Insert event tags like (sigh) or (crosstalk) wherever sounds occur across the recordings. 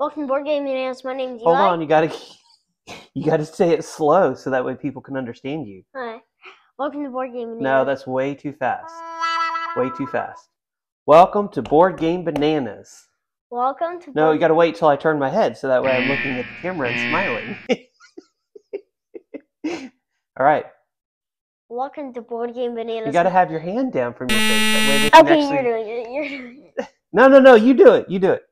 Welcome to Board Game Bananas. My name's Hold Eli. on, you gotta (laughs) you gotta say it slow so that way people can understand you. Hi. Welcome to Board Game Bananas. No, that's way too fast. Way too fast. Welcome to Board Game Bananas. Welcome to No, you gotta wait till I turn my head so that way I'm looking at the camera and smiling. (laughs) All right. Welcome to Board Game Bananas. You gotta have your hand down from your face. That way they can Okay, actually... you're doing it. You're doing it. (laughs) No, no, no, you do it. You do it.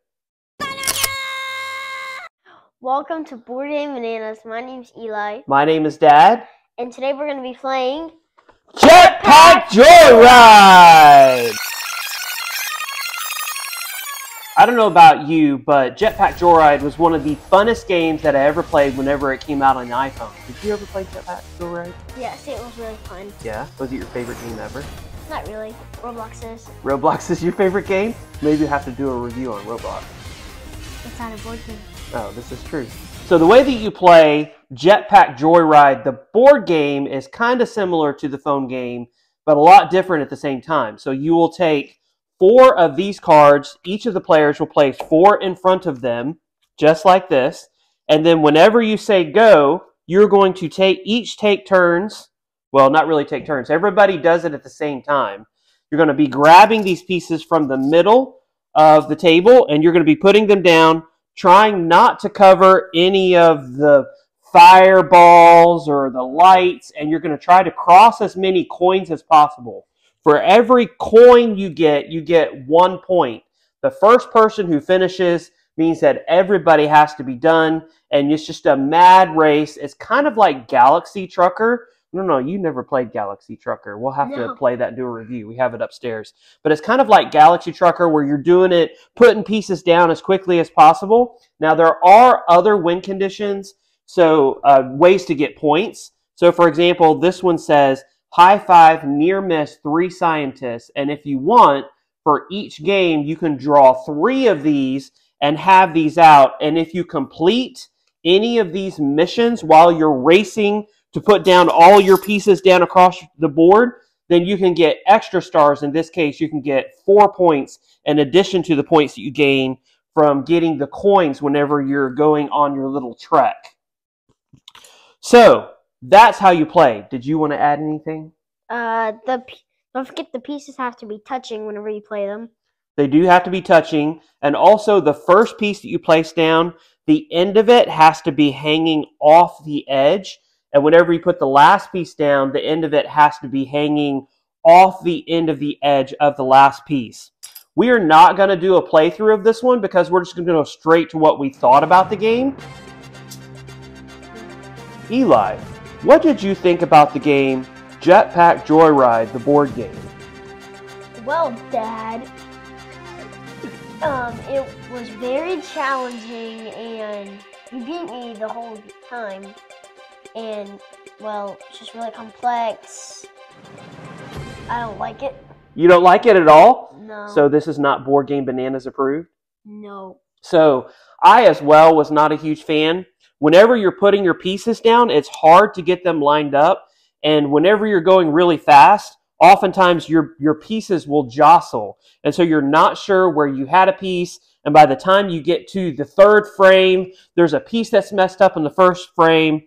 Welcome to Board Game Bananas. My name's Eli, My name is Dad. and today we're gonna be playing. Jetpack Joyride! I don't know about you, but Jetpack Joyride was one of the funnest games that I ever played whenever it came out on the iPhone. Did you ever play Jetpack Joyride? Yes, it was really fun. Yeah. Was it your favorite game ever? Not really. Roblox is. Roblox is your favorite game? Maybe you have to do a review on Roblox. It's not a board game. Oh, this is true. So the way that you play Jetpack Joyride, the board game is kind of similar to the phone game, but a lot different at the same time. So you will take four of these cards. Each of the players will place four in front of them, just like this. And then whenever you say go, you're going to take each take turns. Well, not really take turns. Everybody does it at the same time. You're going to be grabbing these pieces from the middle of the table and you're going to be putting them down trying not to cover any of the fireballs or the lights, and you're going to try to cross as many coins as possible. For every coin you get, you get one point. The first person who finishes means that everybody has to be done, and it's just a mad race. It's kind of like Galaxy Trucker. No, no, you never played Galaxy Trucker. We'll have No. to play that and do a review. We have it upstairs. But it's kind of like Galaxy Trucker where you're doing it, putting pieces down as quickly as possible. Now, there are other win conditions, so uh, ways to get points. So, for example, this one says high five, near miss, three scientists. And if you want, for each game, you can draw three of these and have these out. And if you complete any of these missions while you're racing to put down all your pieces down across the board, then you can get extra stars. In this case, you can get four points in addition to the points that you gain from getting the coins whenever you're going on your little trek. So that's how you play. Did you want to add anything? Uh, the p- don't forget the pieces have to be touching whenever you play them. They do have to be touching. And also, the first piece that you place down, the end of it has to be hanging off the edge. And whenever you put the last piece down, the end of it has to be hanging off the end of the edge of the last piece. We are not going to do a playthrough of this one because we're just going to go straight to what we thought about the game. Eli, what did you think about the game Jetpack Joyride, the board game? Well, Dad, um, it was very challenging, and you beat me the whole time. And well, it's just really complex. I don't like it. You don't like it at all? No. So this is not board game bananas approved. no. So I as well was not a huge fan. Whenever you're putting your pieces down, it's hard to get them lined up, and whenever you're going really fast, oftentimes your your pieces will jostle, and so you're not sure where you had a piece. And by the time you get to the third frame, there's a piece that's messed up in the first frame.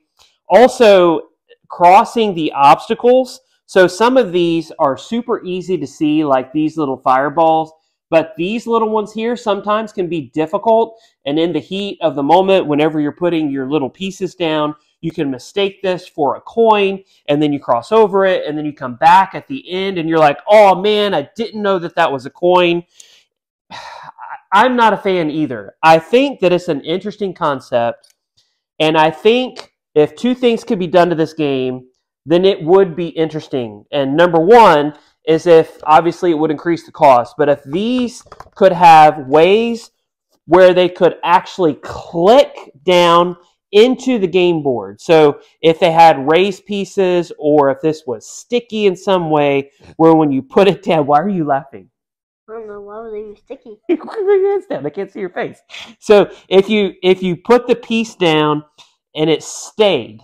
Also, crossing the obstacles. So some of these are super easy to see, like these little fireballs. But these little ones here sometimes can be difficult. And in the heat of the moment, whenever you're putting your little pieces down, you can mistake this for a coin and then you cross over it and then you come back at the end and you're like, oh man, I didn't know that that was a coin. (sighs) I'm not a fan either. I think that it's an interesting concept. And I think if two things could be done to this game, then it would be interesting. And number one is if obviously it would increase the cost, but if these could have ways where they could actually click down into the game board. So if they had raised pieces or if this was sticky in some way where when you put it down, why are you laughing? I don't know why was it even sticky. (laughs) Hands down. I can't see your face. So if you if you put the piece down and it stayed,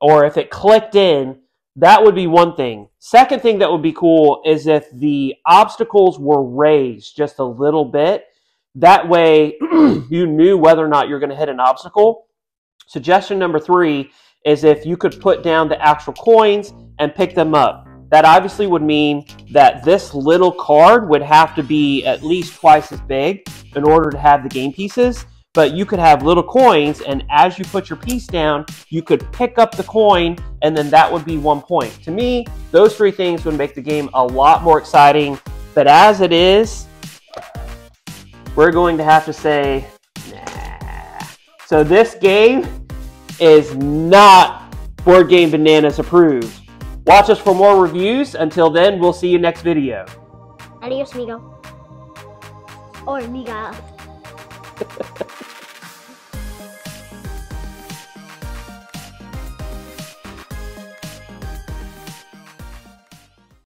or if it clicked in, that would be one thing. Second thing that would be cool is if the obstacles were raised just a little bit, That way, (clears throat) you knew whether or not you're going to hit an obstacle. Suggestion number three is if you could put down the actual coins and pick them up. That obviously would mean that this little card would have to be at least twice as big in order to have the game pieces. But you could have little coins, and as you put your piece down, you could pick up the coin, and then that would be one point. To me, those three things would make the game a lot more exciting. But as it is, we're going to have to say, nah. So this game is not Board Game Bananas approved. Watch us for more reviews. Until then, we'll see you next video. Adios, amigo. Or amiga. (laughs)